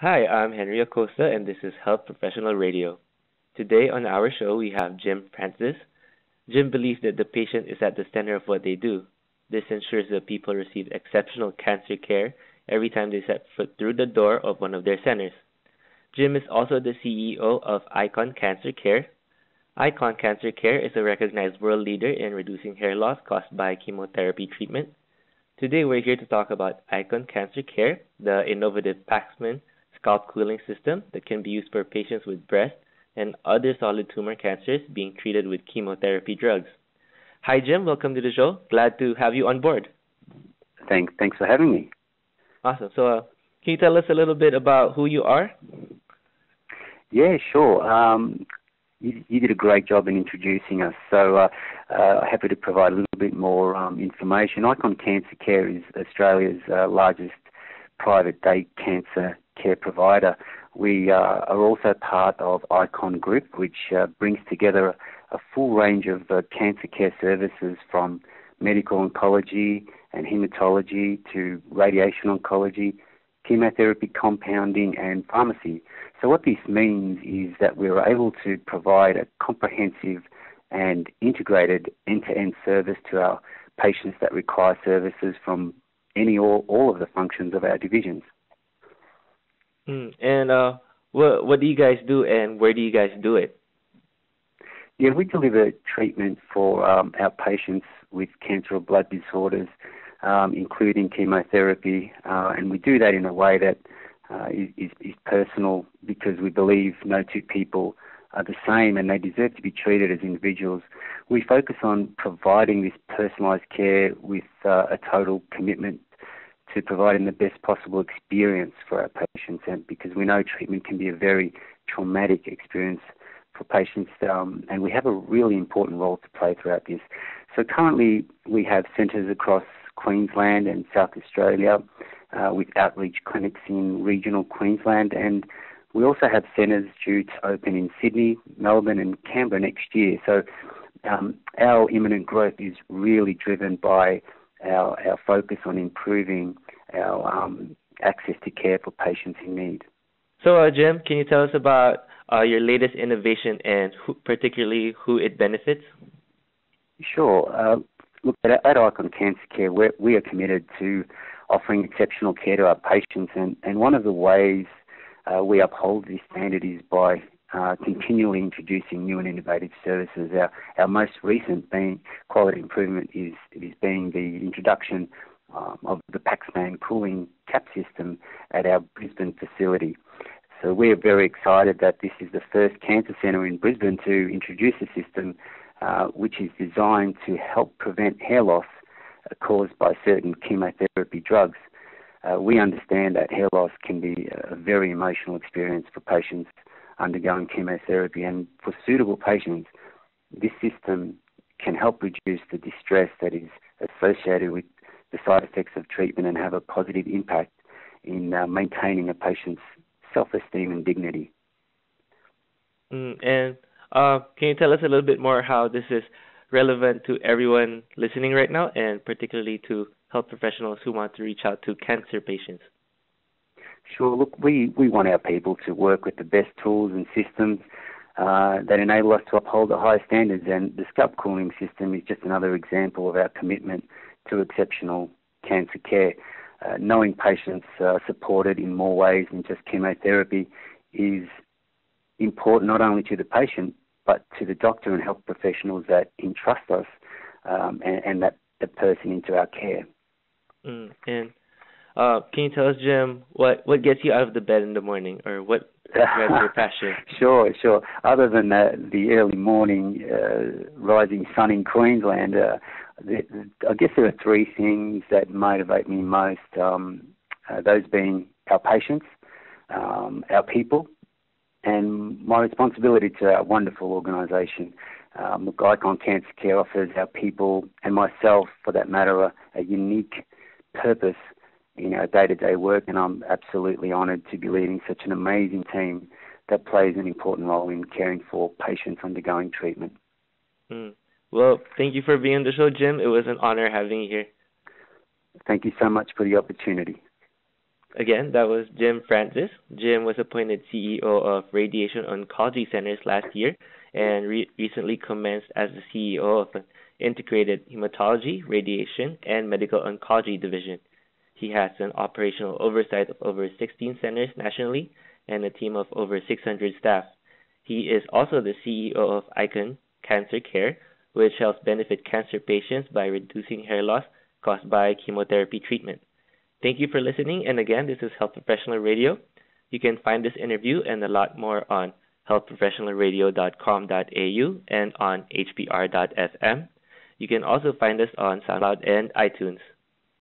Hi, I'm Henry Acosta, and this is Health Professional Radio. Today on our show, we have Jim Frantzis. Jim believes that the patient is at the center of what they do. This ensures that people receive exceptional cancer care every time they set foot through the door of one of their centers. Jim is also the CEO of Icon Cancer Care. Icon Cancer Care is a recognized world leader in reducing hair loss caused by chemotherapy treatment. Today, we're here to talk about Icon Cancer Care, the innovative Paxman scalp cooling system that can be used for patients with breast and other solid tumor cancers being treated with chemotherapy drugs. Hi, Jim. Welcome to the show. Glad to have you on board. Thanks. Thanks for having me. Awesome. So, uh, can you tell us a little bit about who you are? Yeah, sure. Um, you, you, did a great job in introducing us. So, uh, uh, happy to provide a little bit more um, information. Icon Cancer Care is Australia's uh, largest private day cancer care provider. We uh, are also part of Icon Group, which uh, brings together a full range of uh, cancer care services from medical oncology and hematology to radiation oncology, chemotherapy compounding, and pharmacy. So, what this means is that we're able to provide a comprehensive and integrated end to end service to our patients that require services from any or all of the functions of our divisions. Mm, and uh, what what do you guys do, and where do you guys do it? Yeah, we deliver treatment for um, our patients with cancer or blood disorders, um, including chemotherapy, uh, and we do that in a way that uh, is, is personal because we believe no two people are the same and they deserve to be treated as individuals. We focus on providing this personalised care with uh, a total commitment to providing the best possible experience for our patients, and because we know treatment can be a very traumatic experience for patients, um, and we have a really important role to play throughout this. So currently, we have centres across Queensland and South Australia, uh, with outreach clinics in regional Queensland, and we also have centres due to open in Sydney, Melbourne, and Canberra next year. So um, our imminent growth is really driven by our, our focus on improving our um, access to care for patients in need. So, uh, Jim, can you tell us about uh, your latest innovation and who, particularly who it benefits? Sure. Uh, look, at, at Icon Cancer Care, we're, we are committed to offering exceptional care to our patients, and, and one of the ways uh, we uphold this standard is by uh, continually introducing new and innovative services. Our, our most recent being quality improvement is, is being the introduction um, of the Paxman cooling cap system at our Brisbane facility. So we're very excited that this is the first cancer centre in Brisbane to introduce a system uh, which is designed to help prevent hair loss uh, caused by certain chemotherapy drugs. Uh, we understand that hair loss can be a very emotional experience for patients undergoing chemotherapy. And for suitable patients, this system can help reduce the distress that is associated with the side effects of treatment and have a positive impact in uh, maintaining a patient's self-esteem and dignity. Mm, and uh, can you tell us a little bit more how this is relevant to everyone listening right now, and particularly to health professionals who want to reach out to cancer patients? Sure. Look, we, we want our people to work with the best tools and systems uh, that enable us to uphold the highest standards, and the scalp cooling system is just another example of our commitment to exceptional cancer care. Uh, knowing patients are supported in more ways than just chemotherapy is important not only to the patient but to the doctor and health professionals that entrust us um, and, and, that the person into our care. Mm, and uh, can you tell us, Jim, what what gets you out of the bed in the morning, or what drives your passion? Sure, sure. Other than the, the early morning uh, rising sun in Queensland, uh, the, I guess there are three things that motivate me most. Um, uh, those being our patients, um, our people, and my responsibility to our wonderful organisation. Um, Icon Cancer Care offers our people and myself, for that matter, a, a unique purpose in our day-to-day work, and I'm absolutely honoured to be leading such an amazing team that plays an important role in caring for patients undergoing treatment. Mm. Well, thank you for being on the show, Jim. It was an honor having you here. Thank you so much for the opportunity. again, that was Jim Frantzis. Jim was appointed CEO of Radiation Oncology Centers last year and re- recently commenced as the CEO of an integrated hematology, radiation, and medical oncology division. He has an operational oversight of over 16 centers nationally and a team of over 600 staff. He is also the CEO of Icon Cancer Care, which helps benefit cancer patients by reducing hair loss caused by chemotherapy treatment. Thank you for listening, and again, this is Health Professional Radio. You can find this interview and a lot more on healthprofessionalradio.com.au and on hpr.fm. You can also find us on SoundCloud and iTunes.